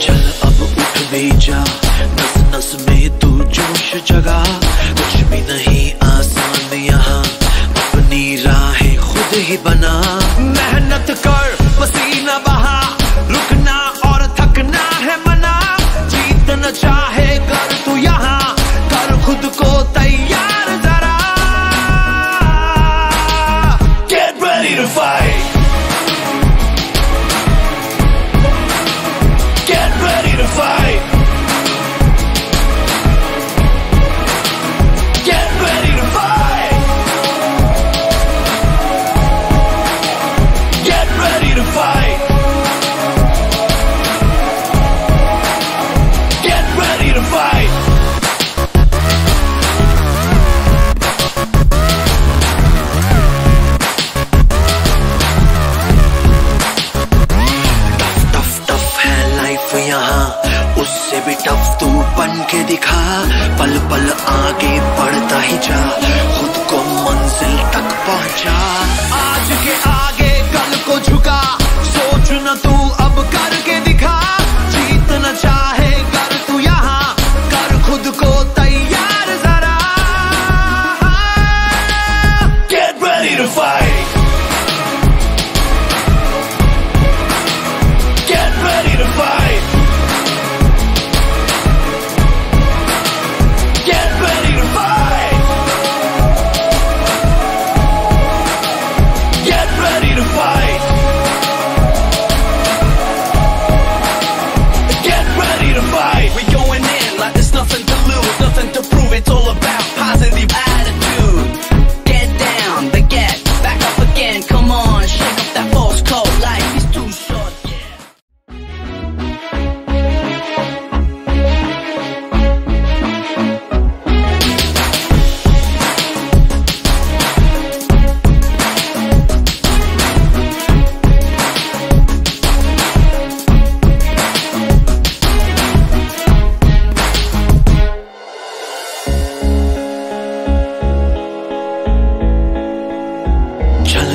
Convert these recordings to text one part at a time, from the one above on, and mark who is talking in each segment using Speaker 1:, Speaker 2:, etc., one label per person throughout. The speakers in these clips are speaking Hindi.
Speaker 1: चल अब उठ भी जा नस नस में तू जोश जगा। कुछ भी नहीं आसान यहाँ। अपनी राह खुद ही बना। उससे भी टफ तू बन के दिखा पल पल आगे बढ़ता ही जा, खुद को मंजिल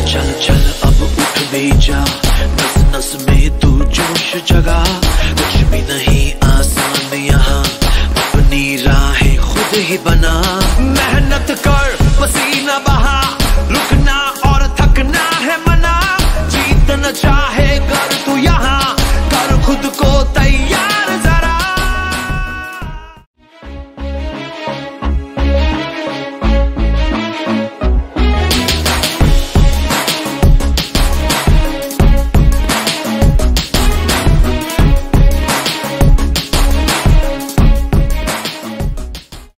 Speaker 1: चल चल, अब उठ भी जा। नस नस में तू जोश जगा। कुछ भी नहीं, आसान यहाँ। अपनी राहें खुद ही बना। मेहनत कर, पसीना